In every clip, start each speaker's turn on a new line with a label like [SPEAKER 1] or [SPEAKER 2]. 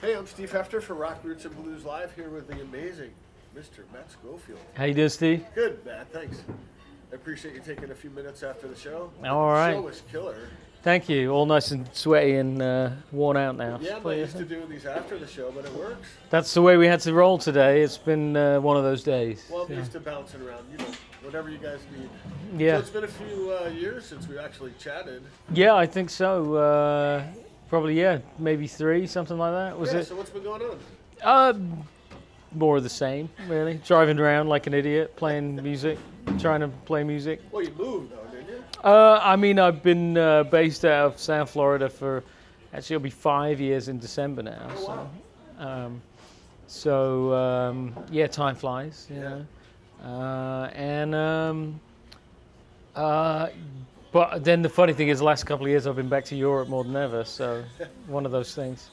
[SPEAKER 1] Hey, I'm Steve Hefter for Rock Roots and Blues Live here with the amazing Mr. Matt Schofield.
[SPEAKER 2] How you doing, Steve?
[SPEAKER 1] Good, Matt. Thanks. I appreciate you taking a few minutes after the show.
[SPEAKER 2] All
[SPEAKER 1] the
[SPEAKER 2] right.
[SPEAKER 1] show was killer.
[SPEAKER 2] Thank you. All nice and sweaty and uh, worn out now.
[SPEAKER 1] Yeah, I'm used to doing these after the show, but it works.
[SPEAKER 2] That's the way we had to roll today. It's been uh, one of those days.
[SPEAKER 1] Well, I'm
[SPEAKER 2] Yeah.
[SPEAKER 1] used to bouncing around, you know, whatever you guys need.
[SPEAKER 2] Yeah.
[SPEAKER 1] So it's been a few uh, years since we actually chatted.
[SPEAKER 2] Yeah, I think so. Probably, yeah, maybe three, something like that. Was
[SPEAKER 1] yeah,
[SPEAKER 2] it?
[SPEAKER 1] So what's been going on?
[SPEAKER 2] Uh, more of the same, really. Driving around like an idiot, playing music, trying to play music.
[SPEAKER 1] Well, you moved though, didn't you?
[SPEAKER 2] Uh, I mean, I've been uh, based out of South Florida for actually it'll be five years in December now.
[SPEAKER 1] Oh,
[SPEAKER 2] so, um, so um, yeah, time flies, you
[SPEAKER 1] Yeah.
[SPEAKER 2] know. Uh, and um, uh, but then the funny thing is, the last couple of years I've been back to Europe more than ever. So one of those things.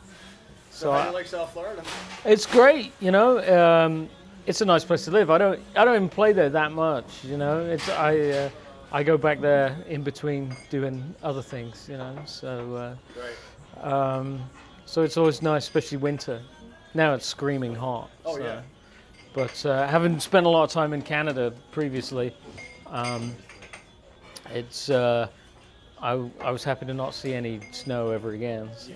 [SPEAKER 1] So,
[SPEAKER 2] So
[SPEAKER 1] how
[SPEAKER 2] I,
[SPEAKER 1] you like South Florida?
[SPEAKER 2] it's great, you know. Um, it's a nice place to live. I don't, I don't even play there that much, you know. It's I, uh, I go back there in between doing other things, you know. So,
[SPEAKER 1] Right.
[SPEAKER 2] uh, um, so it's always nice, especially winter. Now it's screaming hot.
[SPEAKER 1] Oh,
[SPEAKER 2] so.
[SPEAKER 1] yeah.
[SPEAKER 2] But uh, having spent a lot of time in Canada previously, um, it's. Uh, I, I was happy to not see any snow ever again. So.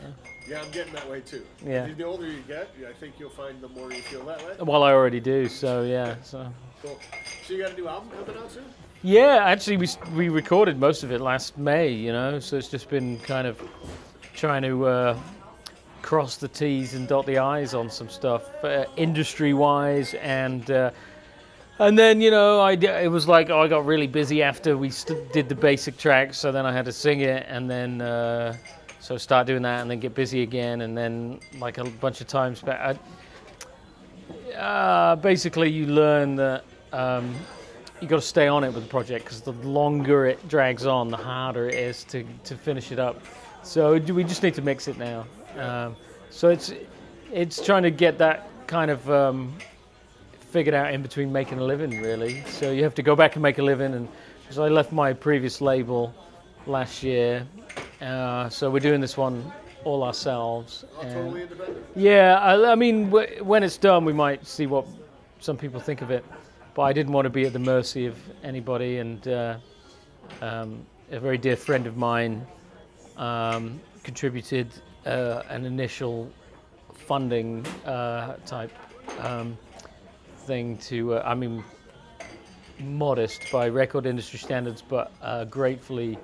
[SPEAKER 1] Yeah, I'm getting that way too.
[SPEAKER 2] Yeah.
[SPEAKER 1] The older you get, I think you'll find the more you feel that way.
[SPEAKER 2] Well, I already do. So yeah. So.
[SPEAKER 1] Cool. So you got a new album coming out soon?
[SPEAKER 2] Yeah, actually, we, we recorded most of it last May, you know, so it's just been kind of trying to uh, cross the T's and dot the I's on some stuff, uh, industry wise. And uh, and then, you know, I, it was like, oh, I got really busy after we did the basic tracks, so then I had to sing it, and then. Uh, so start doing that and then get busy again, and then like a bunch of times back. I, uh, basically, you learn that um, you got to stay on it with the project because the longer it drags on, the harder it is to, to finish it up. So do- we just need to mix it now. Um, so it's it's trying to get that kind of um, figured out in between making a living, really. So you have to go back and make a living, and because I left my previous label last year, uh, so we're doing this one all ourselves.
[SPEAKER 1] Oh,
[SPEAKER 2] and-
[SPEAKER 1] totally independent.
[SPEAKER 2] yeah, I, I mean, wh- when it's done, we might see what some people think of it. But I didn't want to be at the mercy of anybody. And uh, um, a very dear friend of mine um, contributed uh, an initial funding uh, type um, thing to, uh, I mean, modest by record industry standards, but uh, gratefully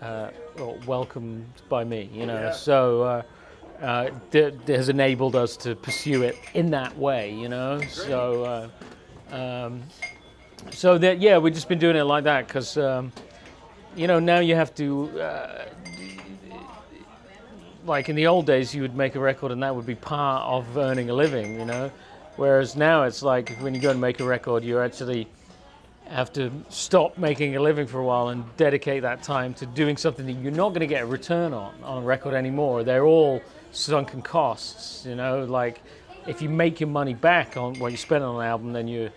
[SPEAKER 2] uh, well, welcomed by me. You know,
[SPEAKER 1] Yeah.
[SPEAKER 2] so. Uh, uh, has enabled us to pursue it in that way, you know. So, uh, um, so that yeah, we've just been doing it like that because, um, you know, now you have to. Uh, like in the old days, you would make a record and that would be part of earning a living, you know. Whereas now it's like when you go and make a record, you actually have to stop making a living for a while and dedicate that time to doing something that you're not going to get a return on on a record anymore. They're all sunken costs, you know. Like if you make your money back on what you spent on an album, then you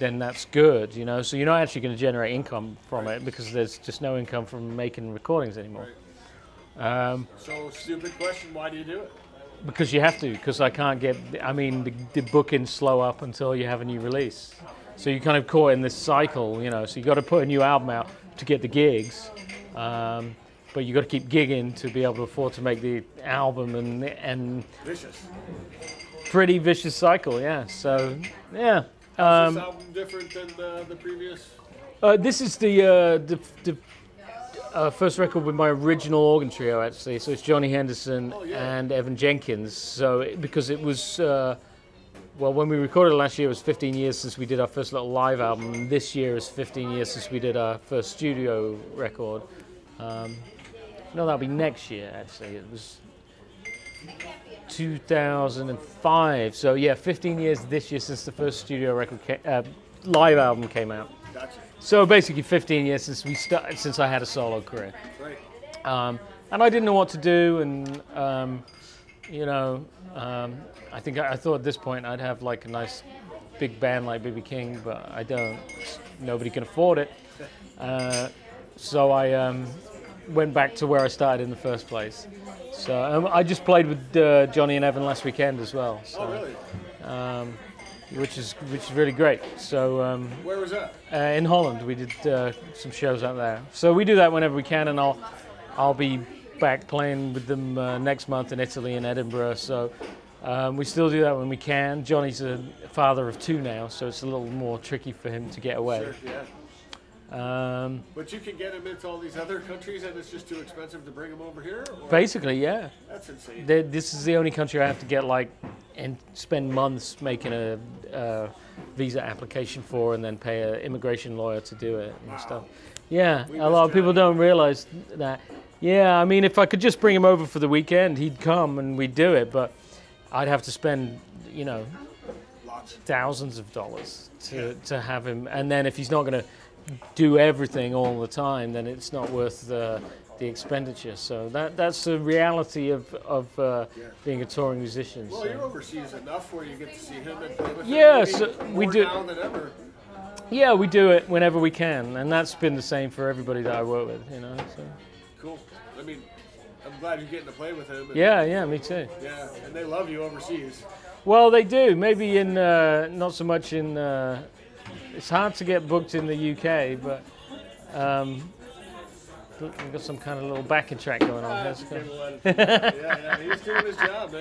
[SPEAKER 2] then that's good, you know. So you're not actually going to generate income from it because there's just no income from making recordings anymore. Um,
[SPEAKER 1] So stupid question. Why do you do it?
[SPEAKER 2] Because you have to, because I can't get. I mean, the, the bookings slow up until you have a new release. So you're kind of caught in this cycle, you know. So you got to put a new album out to get the gigs, um, but you got to keep gigging to be able to afford to make the album, and and
[SPEAKER 1] Vicious.
[SPEAKER 2] pretty vicious cycle, yeah. So yeah.
[SPEAKER 1] Is
[SPEAKER 2] Um,
[SPEAKER 1] this album different than uh, the previous?
[SPEAKER 2] Uh, this is the uh, the, the uh, first record with my original organ trio, actually. So it's Johnny Henderson
[SPEAKER 1] Oh, yeah.
[SPEAKER 2] and Evan Jenkins. So it, because it was, uh, well, when we recorded last year, it was 15 years since we did our first little live album. And this year is 15 years since we did our first studio record. Um, no, that'll be next year, actually. It was 2005. So yeah, 15 years this year since the first studio record, uh, live album came out.
[SPEAKER 1] Gotcha.
[SPEAKER 2] So basically, 15 years since we start, since I had a solo career, um, and I didn't know what to do, and um, you know, um, I think I, I thought at this point I'd have like a nice big band like BB King, but I don't. Nobody can afford it. Uh, so I um, went back to where I started in the first place. So um, I just played with uh, Johnny and Evan last weekend as well. So,
[SPEAKER 1] Oh, really?
[SPEAKER 2] Which is which is really great. So um,
[SPEAKER 1] Where was that?
[SPEAKER 2] uh, in Holland we did uh, some shows out there. So we do that whenever we can, and I'll I'll be back playing with them uh, next month in Italy and Edinburgh. So. Um, we still do that when we can. Johnny's a father of two now, so it's a little more tricky for him to get away.
[SPEAKER 1] Sure, yeah.
[SPEAKER 2] Um,
[SPEAKER 1] But you can get him into all these other countries, and it's just too expensive to bring him over here. Or?
[SPEAKER 2] basically, yeah.
[SPEAKER 1] That's insane.
[SPEAKER 2] Th- This is the only country I have to get like and spend months making a, uh visa application for, and then pay an immigration lawyer to do it and stuff. Yeah,
[SPEAKER 1] We
[SPEAKER 2] a lot of people don't realize that. Yeah, I mean, if I could just bring him over for the weekend, he'd come and we'd do it, but I'd have to spend, you know,
[SPEAKER 1] Lots.
[SPEAKER 2] thousands of dollars to,
[SPEAKER 1] Yeah.
[SPEAKER 2] to have him. And then if he's not going to do everything all the time, then it's not worth the, the expenditure. So that that's the reality of, of uh,
[SPEAKER 1] Yeah.
[SPEAKER 2] being a touring musician.
[SPEAKER 1] Well,
[SPEAKER 2] so.
[SPEAKER 1] you're overseas enough where you get to see him and play with him.
[SPEAKER 2] Yeah,
[SPEAKER 1] maybe
[SPEAKER 2] so we do-
[SPEAKER 1] now than ever.
[SPEAKER 2] Yeah, we do it whenever we can, and that's been the same for everybody that I work with. You know. So.
[SPEAKER 1] Cool. I mean, I'm glad you're getting to play with him.
[SPEAKER 2] Yeah, yeah, me too.
[SPEAKER 1] Yeah, and they love you overseas.
[SPEAKER 2] Well, they do. Maybe in uh, not so much in. Uh, it's hard to get booked in the UK, but um, we've got some kind of little backing track going on. That's
[SPEAKER 1] he's doing his job,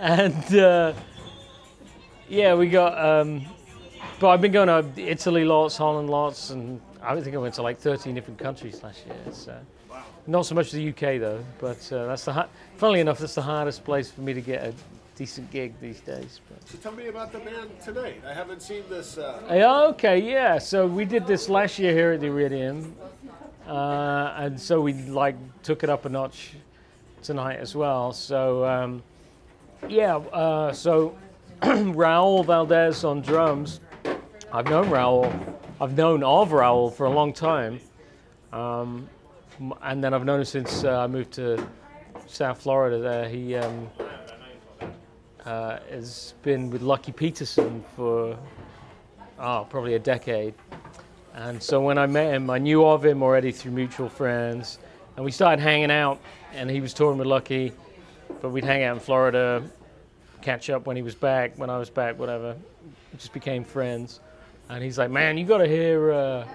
[SPEAKER 2] and uh, yeah, we got. Um, but I've been going to Italy lots, Holland lots, and I think I went to like 13 different countries last year. So not so much the UK though, but uh, that's the. Funnily enough, that's the hardest place for me to get a decent gig these days. But.
[SPEAKER 1] So tell me about the band tonight. I haven't seen this. Uh,
[SPEAKER 2] Yeah, okay, yeah. So we did this last year here at the Iridium, uh, and so we like took it up a notch tonight as well. So um, yeah, uh, so Raul Valdez on drums. I've known Raul. I've known of Raul for a long time, um, and then I've known him since uh, I moved to South Florida. There, he. Um, uh, has been with Lucky Peterson for oh, probably a decade. And so when I met him, I knew of him already through mutual friends. And we started hanging out, and he was touring with Lucky, but we'd hang out in Florida, catch up when he was back, when I was back, whatever. We just became friends. And he's like, man, you got to hear uh,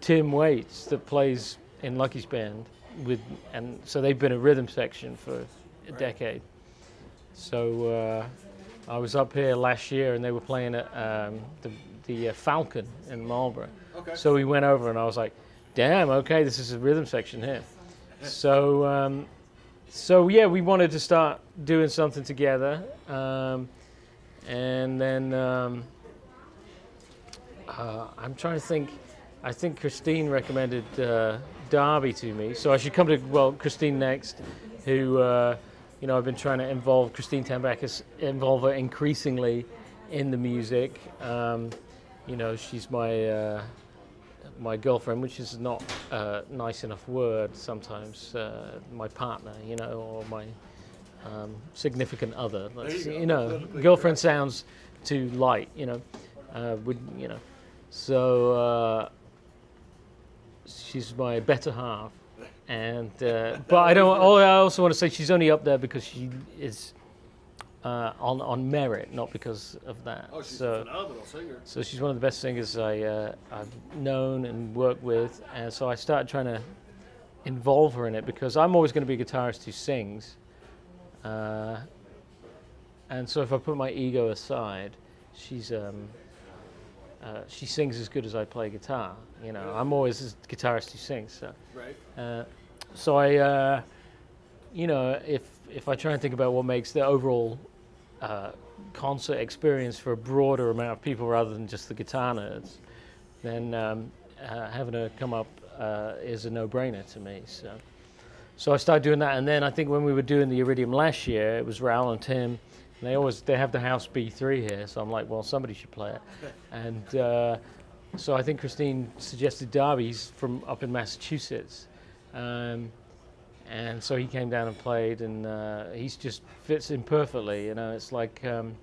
[SPEAKER 2] Tim Waites that plays in Lucky's band. With, and so they've been a rhythm section for a decade. So uh, I was up here last year, and they were playing at um, the the uh, Falcon in Marlboro.
[SPEAKER 1] okay.
[SPEAKER 2] So we went over, and I was like, "Damn, okay, this is a rhythm section here." so um, so yeah, we wanted to start doing something together, um, and then um, uh, I'm trying to think. I think Christine recommended uh, Derby to me, so I should come to well Christine next, who uh, you know I've been trying to involve Christine Tambakis, involve her increasingly in the music. Um, you know, she's my uh, my girlfriend, which is not a nice enough word sometimes. Uh, my partner, you know, or my um, significant other. Let's,
[SPEAKER 1] you
[SPEAKER 2] you know, girlfriend sounds too light. You know, uh, would you know? So uh, she's my better half, and uh, but I don't. Oh, I also want to say she's only up there because she is uh, on on merit, not because of that.
[SPEAKER 1] Oh, she's
[SPEAKER 2] so.
[SPEAKER 1] a phenomenal singer.
[SPEAKER 2] So she's one of the best singers I, uh, I've known and worked with, and so I started trying to involve her in it because I'm always going to be a guitarist who sings, uh, and so if I put my ego aside, she's um, uh, she sings as good as I play guitar. You know, I'm always a guitarist who sings. So.
[SPEAKER 1] Right.
[SPEAKER 2] Uh, so I, uh, you know, if if I try and think about what makes the overall uh, concert experience for a broader amount of people rather than just the guitar nerds, then um, uh, having her come up uh, is a no-brainer to me. So, so I started doing that, and then I think when we were doing the Iridium last year, it was Raoul and Tim. And they always they have the House B3 here, so I'm like, well, somebody should play it, and. Uh, so I think Christine suggested Darby's from up in Massachusetts, um, and so he came down and played, and uh, he's just fits in perfectly. You know, it's like um,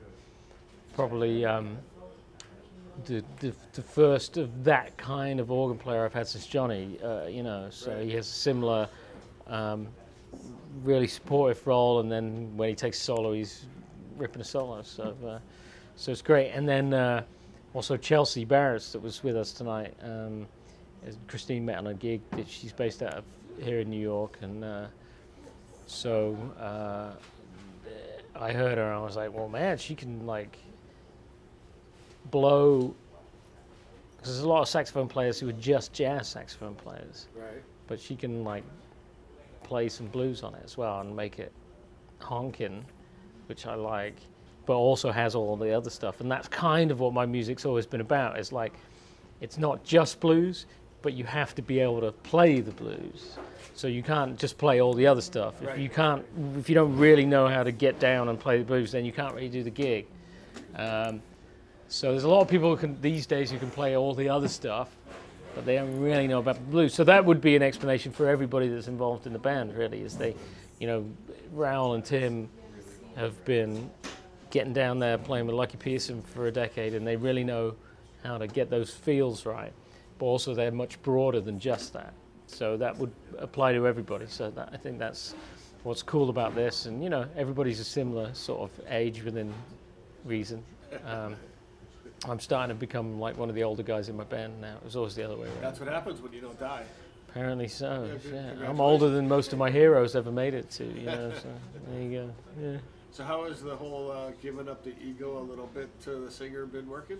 [SPEAKER 2] probably um, the, the the first of that kind of organ player I've had since Johnny. Uh, you know, so
[SPEAKER 1] Right.
[SPEAKER 2] he has a similar, um, really supportive role, and then when he takes solo, he's ripping a solo. So uh, so it's great. And then uh, also Chelsea Barrett that was with us tonight. Um, Christine met on a gig that she's based out of here in New York, and uh, so uh, I heard her and I was like, well, man, she can like blow. Because there's a lot of saxophone players who are just jazz saxophone players,
[SPEAKER 1] Right.
[SPEAKER 2] but she can like play some blues on it as well and make it honking, which I like, but also has all the other stuff. And that's kind of what my music's always been about. It's like it's not just blues, but you have to be able to play the blues. So you can't just play all the other stuff. If you can't, if you don't really know how to get down and play the blues, then you can't really do the gig. Um, so there's a lot of people who can, these days who can play all the other stuff, but they don't really know about the blues. So that would be an explanation for everybody that's involved in the band, really, is they, you know, Raoul and Tim have been getting down there playing with Lucky Peterson for a decade, and they really know how to get those feels right. But also, they're much broader than just that. So that would apply to everybody. So that, I think that's what's cool about this. And you know, everybody's a similar sort of age within reason. Um, I'm starting to become like one of the older guys in my band now. It was always the other way around.
[SPEAKER 1] That's what happens when you don't die.
[SPEAKER 2] Apparently so.
[SPEAKER 1] Yeah,
[SPEAKER 2] Yeah, I'm older than most of my heroes ever made it to. You know, so there you go. Yeah.
[SPEAKER 1] So how has the whole uh, giving up the ego a little bit to the singer been working?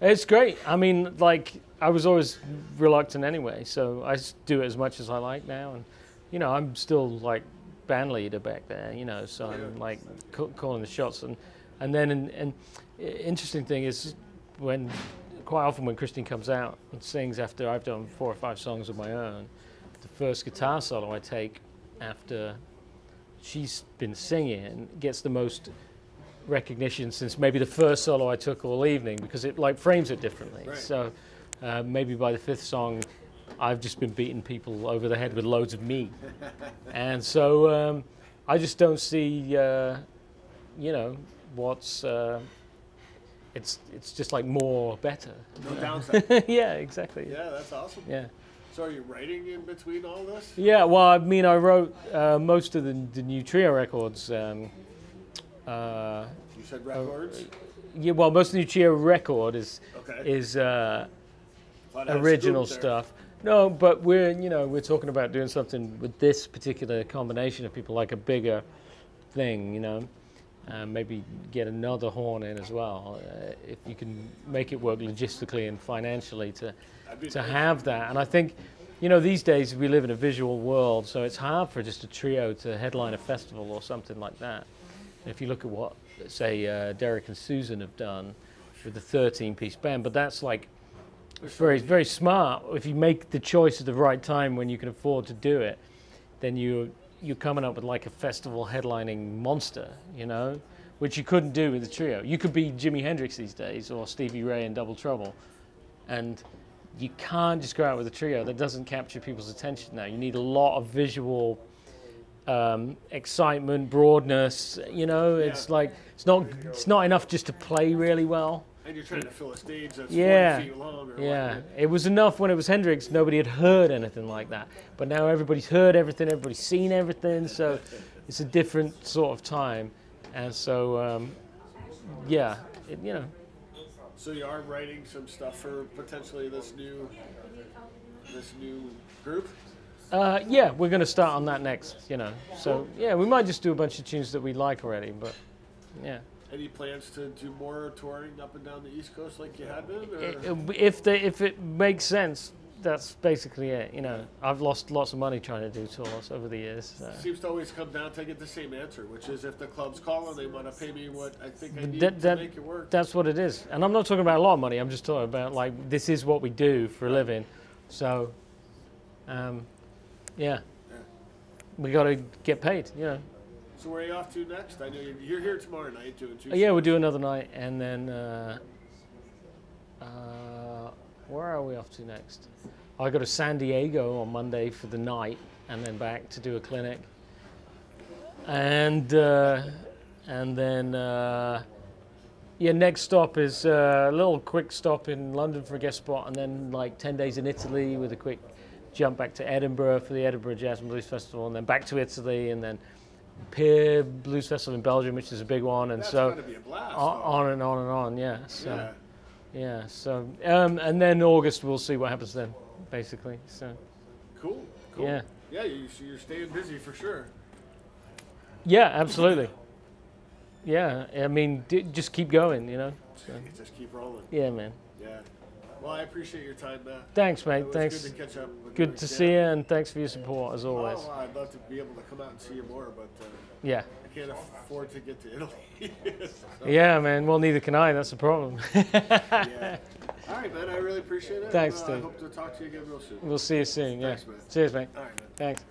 [SPEAKER 2] It's great. I mean, like I was always reluctant anyway, so I do it as much as I like now, and you know, I'm still like band leader back there. You know, so I'm
[SPEAKER 1] Yeah.
[SPEAKER 2] like ca- calling the shots, and and then and, and interesting thing is when quite often when Christine comes out and sings after I've done four or five songs of my own, the first guitar solo I take after she's been singing gets the most recognition since maybe the first solo I took all evening because it like frames it differently.
[SPEAKER 1] Right.
[SPEAKER 2] So uh, maybe by the fifth song, I've just been beating people over the head with loads of me, and so um, I just don't see, uh, you know, what's. Uh, it's it's just like more better.
[SPEAKER 1] No downside.
[SPEAKER 2] yeah, exactly.
[SPEAKER 1] yeah, that's awesome.
[SPEAKER 2] Yeah.
[SPEAKER 1] So are you writing in between all this?
[SPEAKER 2] Yeah, well, I mean, I wrote uh, most of the, the new trio records. Um, uh,
[SPEAKER 1] You said records.
[SPEAKER 2] yeah, well, most of the new trio record is
[SPEAKER 1] Okay.
[SPEAKER 2] is uh,
[SPEAKER 1] Thought I had a
[SPEAKER 2] original stuff. No, but we're you know we're talking about doing something with this particular combination of people, like a bigger thing, you know. Uh, maybe get another horn in as well, uh, if you can make it work logistically and financially to to have that. And I think, you know, these days we live in a visual world, so it's hard for just a trio to headline a festival or something like that. If you look at what, say, uh, Derek and Susan have done with the 13-piece band, but that's like very, very smart. If you make the choice at the right time when you can afford to do it, then you you're coming up with like a festival headlining monster, you know, which you couldn't do with the trio. You could be Jimi Hendrix these days or Stevie Ray in Double Trouble, and you can't just go out with a trio that doesn't capture people's attention now. You need a lot of visual um, excitement, broadness. You know, it's
[SPEAKER 1] Yeah.
[SPEAKER 2] like it's not it's not enough just to play really well.
[SPEAKER 1] And you're trying to fill a stage that's
[SPEAKER 2] Yeah.
[SPEAKER 1] 40 feet long or
[SPEAKER 2] Yeah,
[SPEAKER 1] what.
[SPEAKER 2] it was enough when it was Hendrix. Nobody had heard anything like that, but now everybody's heard everything. Everybody's seen everything. So it's a different sort of time, and so um, yeah, it, you know,
[SPEAKER 1] So you are writing some stuff for potentially this new this new group?
[SPEAKER 2] uh, yeah, we're going to start on that next. You know, so yeah, we might just do a bunch of tunes that we like already, but yeah.
[SPEAKER 1] Any plans to do more touring up and down the East Coast like you had been? Or?
[SPEAKER 2] If they, if it makes sense, that's basically it. You know, I've lost lots of money trying to do tours over the years. So.
[SPEAKER 1] Seems to always come down to get the same answer, which is if the club's calling, they want to pay me what I think I need
[SPEAKER 2] That-
[SPEAKER 1] to make it work.
[SPEAKER 2] That's what it is. And I'm not talking about a lot of money. I'm just talking about like this is what we do for a living. So, um, yeah,
[SPEAKER 1] Yeah.
[SPEAKER 2] we got to get paid. You know.
[SPEAKER 1] So where are you off to next? I know you're, here tomorrow night doing two.
[SPEAKER 2] Oh, yeah,
[SPEAKER 1] shows.
[SPEAKER 2] we'll do another night, and then uh, uh, where are we off to next? I go to San Diego on Monday for the night, and then back to do a clinic, and uh, and then uh, Yeah, next stop is uh, a little quick stop in London for a guest spot, and then like 10 days in Italy with a quick jump back to Edinburgh for the Edinburgh Jazz and Blues Festival, and then back to Italy, and then Peer Blues Festival in Belgium, which is a big one, and
[SPEAKER 1] That's
[SPEAKER 2] so
[SPEAKER 1] be a blast.
[SPEAKER 2] on, on and on and on. Yeah. So
[SPEAKER 1] yeah.
[SPEAKER 2] yeah. So um, and then August we'll see what happens then, basically. So
[SPEAKER 1] Cool. Cool.
[SPEAKER 2] Yeah.
[SPEAKER 1] Yeah, you, you're staying busy for sure.
[SPEAKER 2] yeah, absolutely. Yeah, I mean, d- just keep going, you know. So,
[SPEAKER 1] just keep rolling.
[SPEAKER 2] yeah, man.
[SPEAKER 1] Yeah. Well, I appreciate your time, Matt.
[SPEAKER 2] Thanks, mate. Thanks.
[SPEAKER 1] good to catch up.
[SPEAKER 2] Good to see you, and thanks for your support as always.
[SPEAKER 1] Oh, I'd love to be able to come out and see you more, but uh,
[SPEAKER 2] Yeah.
[SPEAKER 1] I can't afford to get to Italy. So,
[SPEAKER 2] Yeah, man. Well, neither can I. That's the problem.
[SPEAKER 1] yeah. All right, man. I really appreciate it.
[SPEAKER 2] Thanks,
[SPEAKER 1] and, uh, I hope to talk to you again real soon.
[SPEAKER 2] we'll see you soon. Yeah.
[SPEAKER 1] Thanks, man.
[SPEAKER 2] Cheers, mate.
[SPEAKER 1] All right, man.
[SPEAKER 2] Thanks.